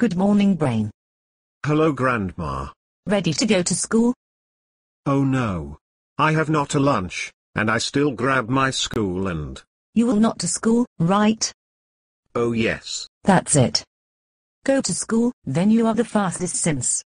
Good morning, brain. Hello, Grandma. Ready to go to school? Oh no. I have not a lunch, and I still grab my school and. You will not to school, right? Oh yes. That's it. Go to school, then you are the fastest since.